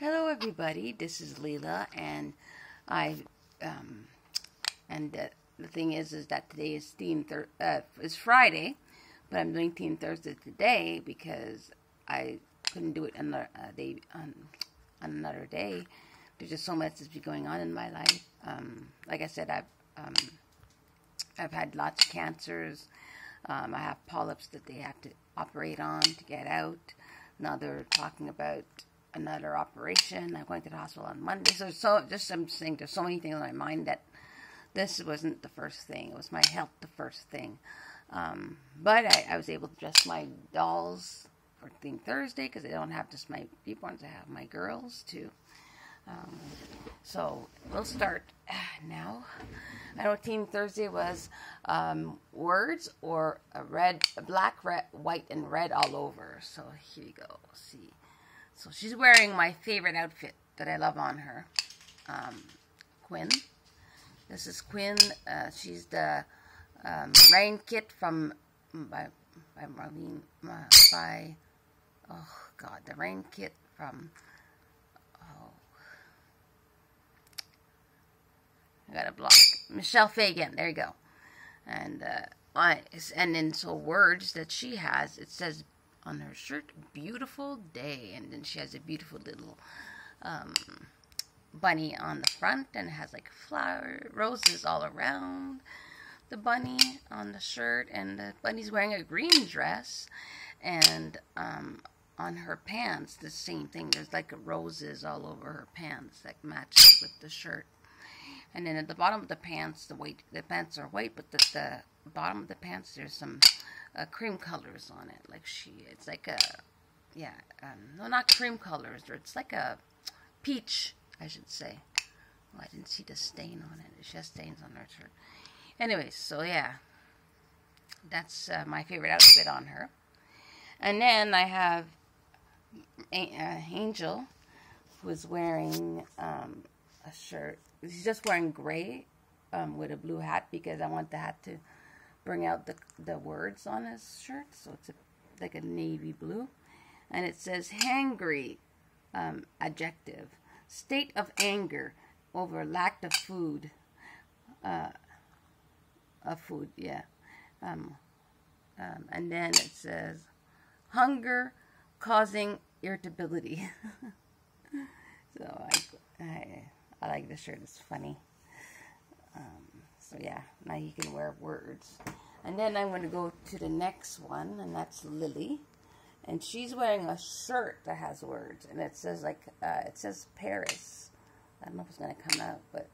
Hello, everybody. This is Leela, and I, um, and uh, the thing is, is that today is Theme Thur- uh, is Friday, but I'm doing Theme Thursday today because I couldn't do it another uh, day on, on another day. There's just so much that's been going on in my life. Um, like I said, I've um, I've had lots of cancers. Um, I have polyps that they have to operate on to get out. Now they're talking about another operation. I'm going to the hospital on Monday. So, so just I'm saying there's so many things on my mind that this wasn't the first thing. It was my health the first thing. Um, but I, I, was able to dress my dolls for Theme Thursday because I don't have just my newborns. I have my girls too. Um, so we'll start now. I know Theme Thursday was um, words or a red, a black, red, white, and red all over. So here you go. See. So she's wearing my favorite outfit that I love on her. Um, Quinn. This is Quinn. Uh, she's the um, rain kit from by by Marlene by oh god the rain kit from oh I got a block Michelle Fagan there you go and uh, and then so words that she has it says on her shirt. Beautiful day. And then she has a beautiful little um, bunny on the front and has like flower roses all around the bunny on the shirt. And the bunny's wearing a green dress and um, on her pants the same thing. There's like roses all over her pants that matches with the shirt. And then at the bottom of the pants the white the pants are white but the, the bottom of the pants there's some uh, cream colors on it. Like she it's like a yeah um, no not cream colors Or it's like a peach I should say. Well, I didn't see the stain on it? She has stains on her shirt. Anyways so yeah. That's uh, my favorite outfit on her. And then I have uh, Angel who's wearing um, a shirt. She's just wearing gray um, with a blue hat because I want the hat to bring out the, the words on his shirt so it's a, like a navy blue. And it says hangry um, adjective. State of anger over lack of food. Uh, of food yeah. Um, um, and then it says hunger causing irritability. So I, I, I like this shirt. It's funny so yeah now you can wear words. And then I'm going to go to the next one and that's Lily. And she's wearing a shirt that has words and it says like uh, it says Paris. I don't know if it's going to come out but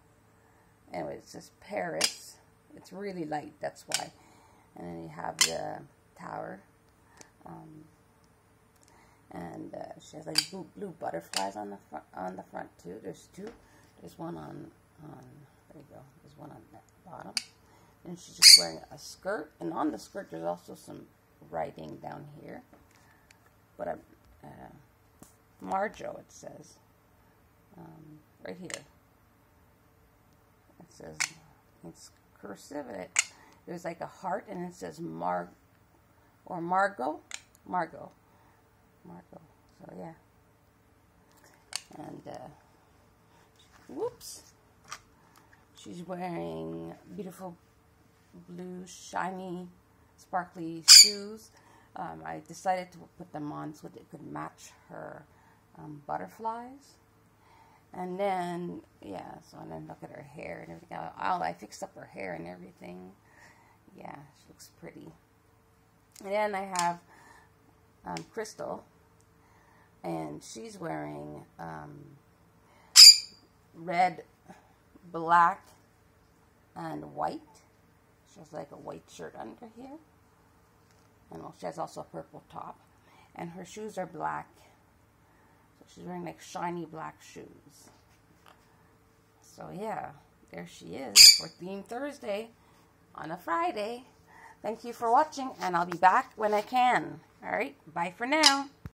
anyway it says Paris. It's really light that's why. And then you have the tower. Um, and uh, she has like blue, blue, butterflies on the front on the front too. There's two. There's one on on there you go one on the bottom. And she's just wearing a skirt. And on the skirt there's also some writing down here. But I'm uh, Marjo it says um, right here. It says it's cursive. It there's like a heart and it says Mar or Margot? Margot. Margot. So yeah. And uh, whoops she's wearing beautiful blue shiny sparkly shoes um, I decided to put them on so they could match her um, butterflies and then, yeah, so and then look at her hair and everything. I, I fixed up her hair and everything. Yeah, she looks pretty. And then I have um, Crystal, and she's wearing um, red, black, and white. She has like a white shirt under here. And well, she has also a purple top. And her shoes are black So She's wearing like shiny black shoes. So yeah, there she is for Theme Thursday on a Friday. Thank you for watching, and I'll be back when I can. All right, bye for now.